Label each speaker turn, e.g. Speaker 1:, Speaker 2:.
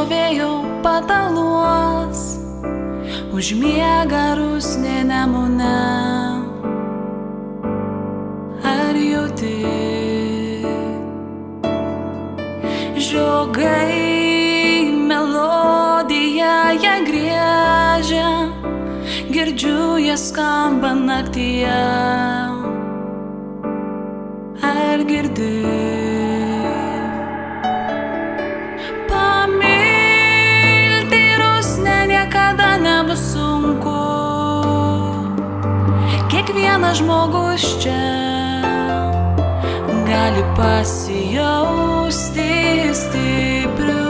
Speaker 1: stovėjau pataluos, užmiega rusnė nemune. Ar jauti? Žiogai melodiją ją griežia, girdžiu ją skamba naktyje. Ar girdi? Sunku. Kiekvienas žmogus čia gali pasijausti stipriu.